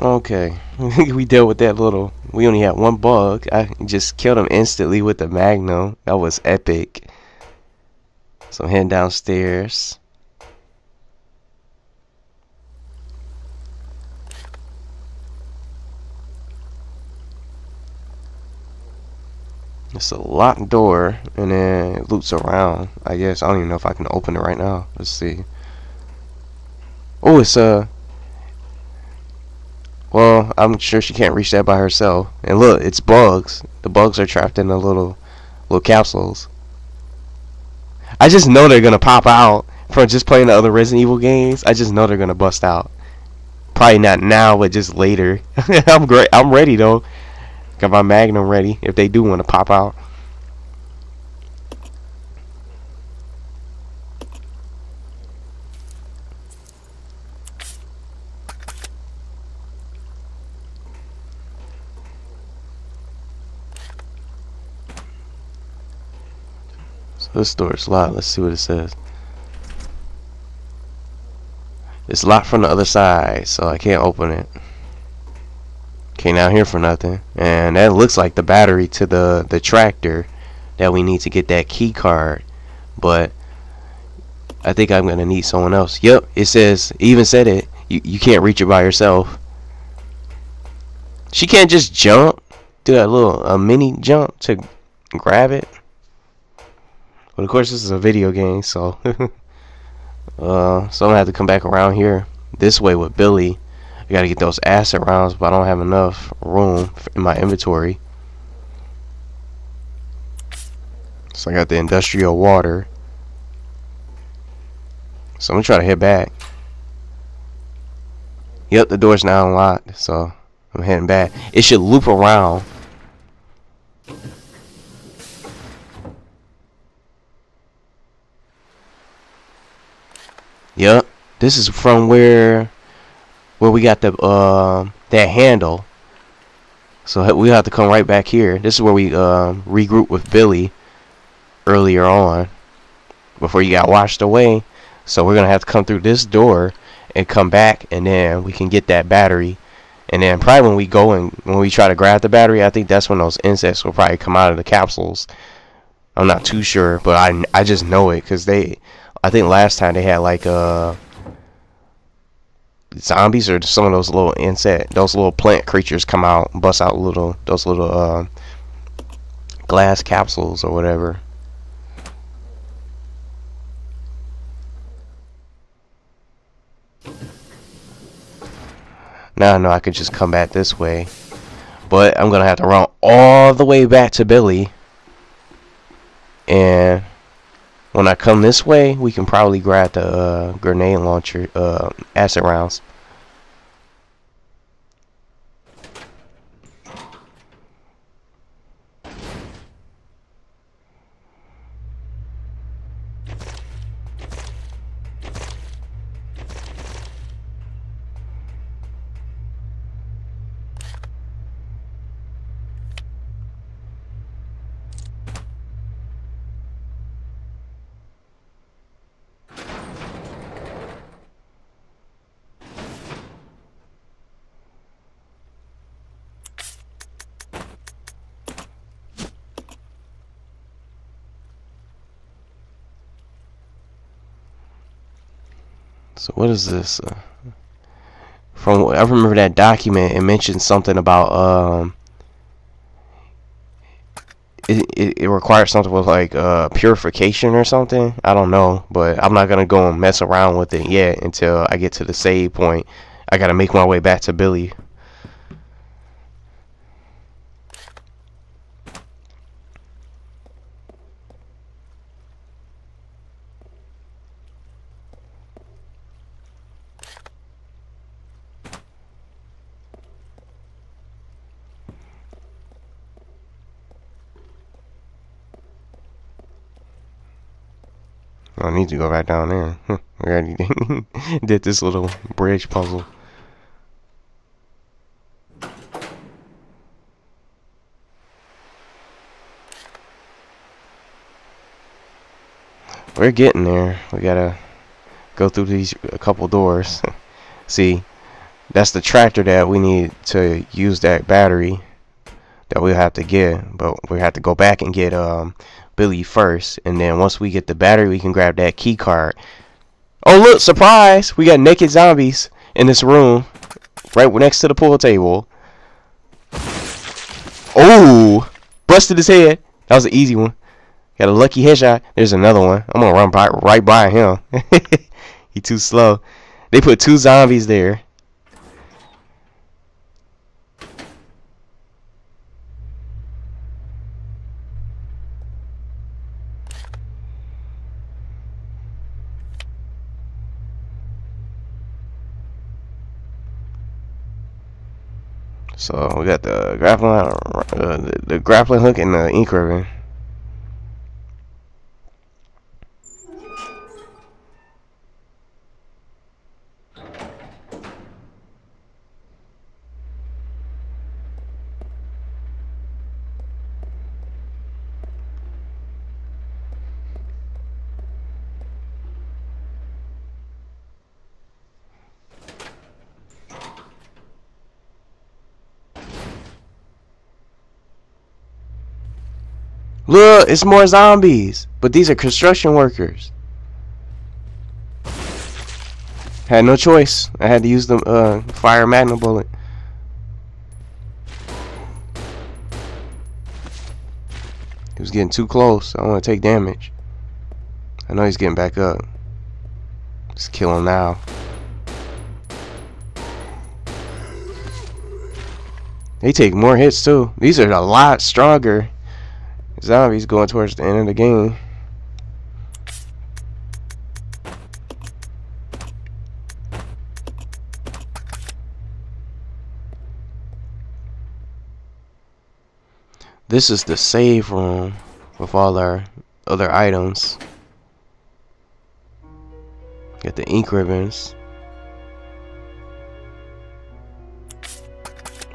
Okay, we dealt with that little. We only had one bug. I just killed him instantly with the Magnum. That was epic. So I'm heading downstairs. It's a locked door, and then it loops around. I guess I don't even know if I can open it right now. Let's see. Oh, it's a. Uh, well, I'm sure she can't reach that by herself. And look, it's bugs. The bugs are trapped in the little, little capsules. I just know they're gonna pop out from just playing the other Resident Evil games. I just know they're gonna bust out. Probably not now, but just later. I'm great. I'm ready though. Got my Magnum ready if they do want to pop out. This door is locked. Let's see what it says. It's locked from the other side, so I can't open it. Came out here for nothing. And that looks like the battery to the, the tractor that we need to get that key card. But I think I'm going to need someone else. Yep, it says, even said it. You, you can't reach it by yourself. She can't just jump. Do that little a mini jump to grab it. But of course, this is a video game, so uh, so I'm gonna have to come back around here this way with Billy. I gotta get those acid rounds, but I don't have enough room in my inventory. So I got the industrial water. So I'm gonna try to head back. Yep, the door's now unlocked, so I'm heading back. It should loop around. Yep, this is from where where we got the uh, that handle. So we have to come right back here. This is where we uh, regroup with Billy earlier on before you got washed away. So we're gonna have to come through this door and come back, and then we can get that battery. And then probably when we go and when we try to grab the battery, I think that's when those insects will probably come out of the capsules. I'm not too sure, but I I just know it because they. I think last time they had like uh zombies or some of those little insect, those little plant creatures come out, bust out little, those little uh, glass capsules or whatever. Now I know I could just come back this way. But I'm going to have to run all the way back to Billy. And when I come this way, we can probably grab the uh, grenade launcher, uh, acid rounds. So what is this? Uh, from I remember that document, it mentioned something about um, it, it, it requires something with like uh, purification or something. I don't know, but I'm not gonna go and mess around with it yet until I get to the save point. I gotta make my way back to Billy. I need to go right down there. we already did this little bridge puzzle. We're getting there. We gotta go through these a couple doors. See, that's the tractor that we need to use that battery that we'll have to get but we have to go back and get um Billy first and then once we get the battery we can grab that key card. Oh look surprise! We got naked zombies in this room right next to the pool table. Oh busted his head. That was an easy one. Got a lucky headshot. There's another one. I'm gonna run by, right by him. He too slow. They put two zombies there So we got the grappling, uh, the, the grappling hook and the ink ribbon. Look, it's more zombies. But these are construction workers. Had no choice. I had to use the uh, fire magnum bullet. He was getting too close. I don't want to take damage. I know he's getting back up. Just kill him now. They take more hits too. These are a lot stronger zombies going towards the end of the game. This is the save room with all our other items. Get the ink ribbons.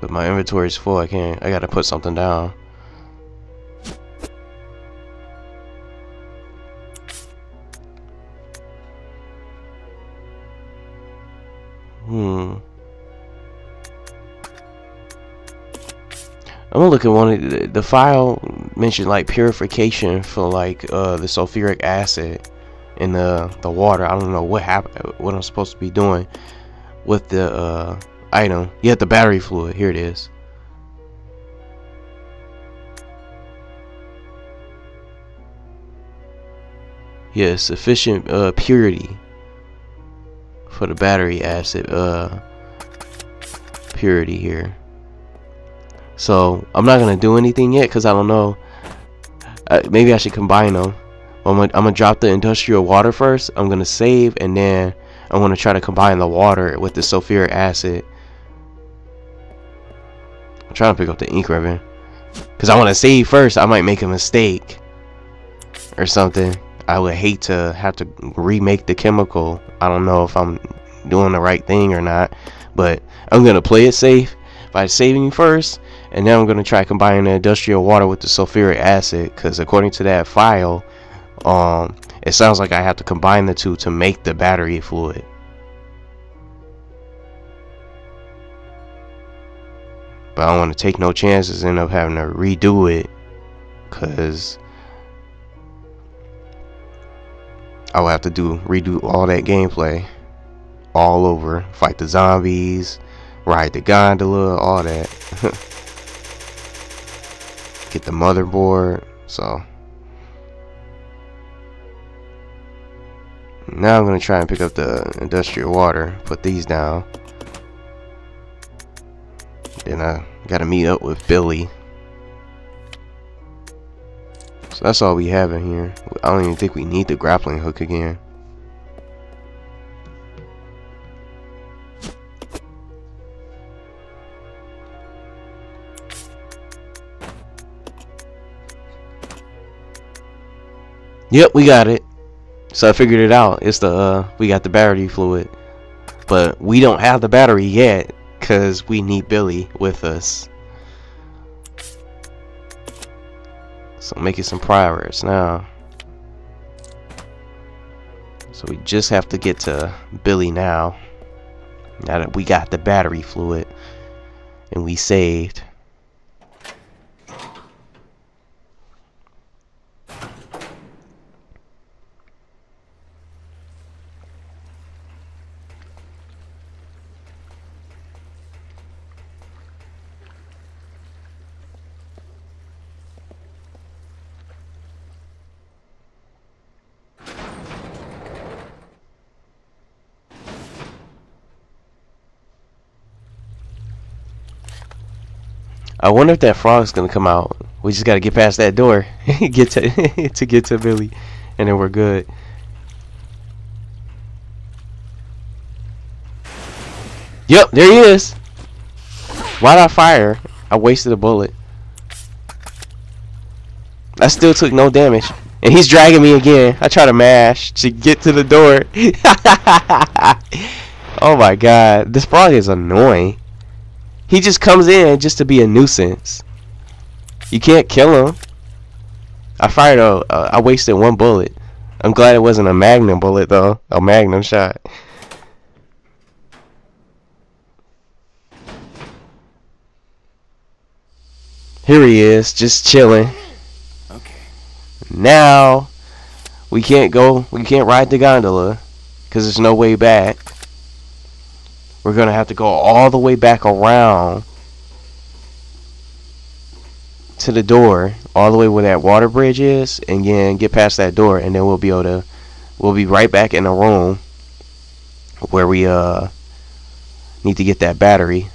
But my inventory is full. I can't. I gotta put something down. I'm gonna look at one of the, the file mentioned like purification for like uh, the sulfuric acid in the the water. I don't know what happened, what I'm supposed to be doing with the uh, item. Yeah, the battery fluid. Here it is. Yes, yeah, sufficient uh, purity for the battery acid uh, purity here. So I'm not gonna do anything yet because I don't know. Uh, maybe I should combine them. I'm gonna, I'm gonna drop the industrial water first. I'm gonna save and then I'm gonna try to combine the water with the sulfuric acid. I'm trying to pick up the ink ribbon because I want to save first. I might make a mistake or something. I would hate to have to remake the chemical. I don't know if I'm doing the right thing or not, but I'm gonna play it safe by saving first, and then I'm gonna try combining the industrial water with the sulfuric acid, because according to that file, um, it sounds like I have to combine the two to make the battery fluid. But I don't want to take no chances, end up having to redo it, because I will have to do redo all that gameplay all over. Fight the zombies, ride the gondola, all that. Get the motherboard. So now I'm gonna try and pick up the industrial water. Put these down. Then I gotta meet up with Billy. So that's all we have in here. I don't even think we need the grappling hook again. Yep, we got it. So I figured it out. It's the uh, we got the battery fluid, but we don't have the battery yet because we need Billy with us. So making some progress now. So we just have to get to Billy now. Now that we got the battery fluid and we saved. I wonder if that frog's gonna come out. We just gotta get past that door, get to to get to Billy, and then we're good. Yep, there he is. Why'd I fire? I wasted a bullet. I still took no damage. And he's dragging me again. I try to mash to get to the door. oh my god. This frog is annoying. He just comes in just to be a nuisance. You can't kill him. I fired a, I wasted one bullet. I'm glad it wasn't a magnum bullet though. A magnum shot. Here he is, just chilling. Okay. Now, we can't go, we can't ride the gondola, because there's no way back. We're going to have to go all the way back around to the door, all the way where that water bridge is, and then get past that door, and then we'll be able to, we'll be right back in the room where we, uh, need to get that battery.